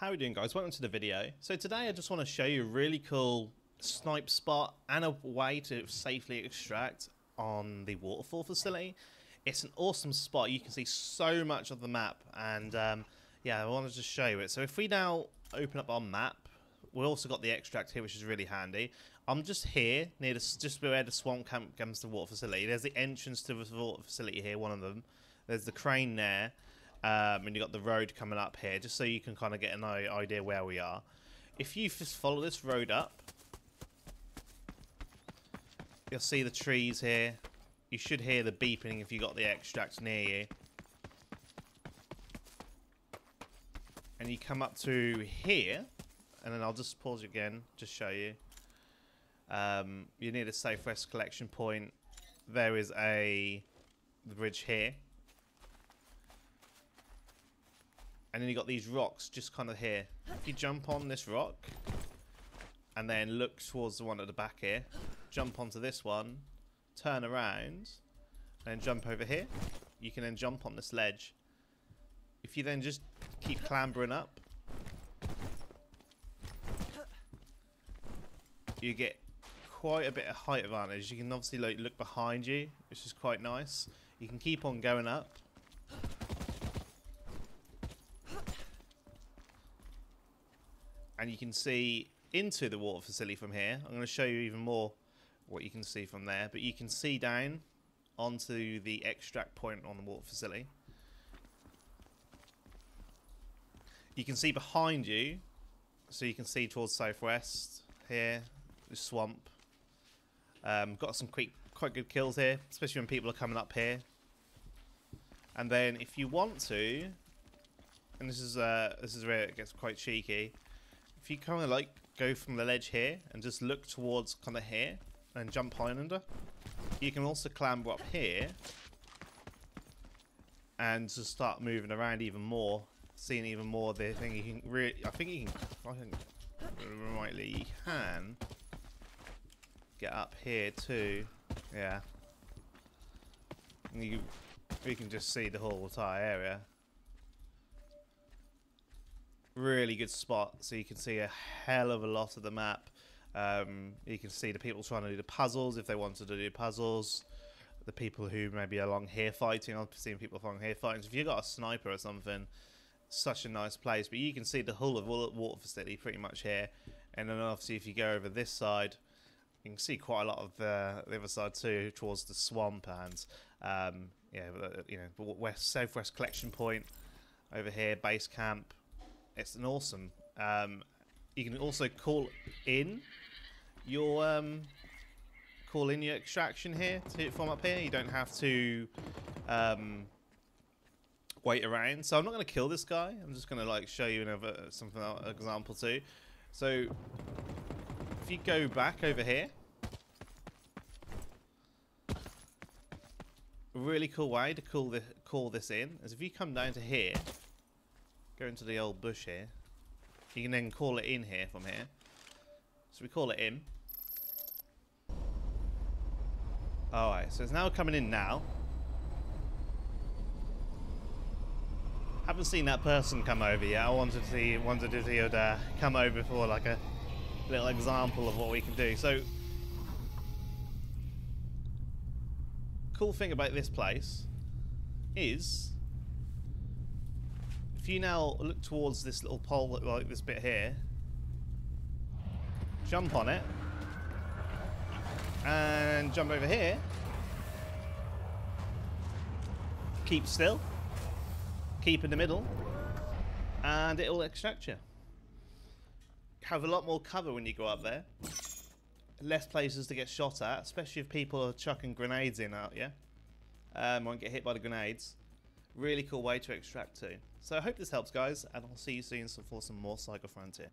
How are we doing guys? Welcome to the video. So today I just want to show you a really cool snipe spot and a way to safely extract on the waterfall facility. It's an awesome spot. You can see so much of the map and um, yeah, I wanted to show you it. So if we now open up our map, we also got the extract here which is really handy. I'm just here near the, just where the swamp camp comes to the water facility. There's the entrance to the water facility here, one of them. There's the crane there. Um, and you got the road coming up here, just so you can kind of get an idea where we are. If you just follow this road up, you'll see the trees here. You should hear the beeping if you got the extract near you. And you come up to here, and then I'll just pause again, just show you. Um, you're near the Southwest collection point. There is a the bridge here and then you got these rocks just kind of here. If you jump on this rock and then look towards the one at the back here, jump onto this one, turn around, and jump over here, you can then jump on this ledge. If you then just keep clambering up, you get quite a bit of height advantage. You can obviously like, look behind you, which is quite nice. You can keep on going up and you can see into the water facility from here. I'm going to show you even more what you can see from there, but you can see down onto the extract point on the water facility. You can see behind you, so you can see towards southwest here, the swamp. Um, got some quick, quite good kills here, especially when people are coming up here. And then if you want to, and this is uh, this is where it gets quite cheeky if you kind of like go from the ledge here and just look towards kind of here and jump high under, you can also clamber up here and just start moving around even more, seeing even more. of The thing you can really, I think you can, I think rightly you can get up here too. Yeah, And you you can just see the whole entire area really good spot so you can see a hell of a lot of the map. Um, you can see the people trying to do the puzzles if they wanted to do puzzles. The people who maybe are along here fighting I've seen people along here fighting. So if you've got a sniper or something such a nice place. But you can see the whole of all water facility pretty much here. And then obviously if you go over this side you can see quite a lot of the, the other side too towards the swamp and um, yeah you know west southwest collection point over here base camp it's an awesome. Um, you can also call in your um, call in your extraction here to from up here. You don't have to um, wait around. So I'm not going to kill this guy. I'm just going to like show you another something example too. So if you go back over here, really cool way to call the call this in is if you come down to here Go into the old bush here. You can then call it in here from here. So we call it in. Alright, so it's now coming in now. Haven't seen that person come over yet. I wanted to see, wanted to see it uh, come over for like a little example of what we can do. So, cool thing about this place is if you now look towards this little pole, like this bit here, jump on it, and jump over here, keep still, keep in the middle, and it will extract you. Have a lot more cover when you go up there. Less places to get shot at, especially if people are chucking grenades in out, yeah? Um, won't get hit by the grenades. Really cool way to extract too. So I hope this helps guys, and I'll see you soon for some more Cycle Frontier.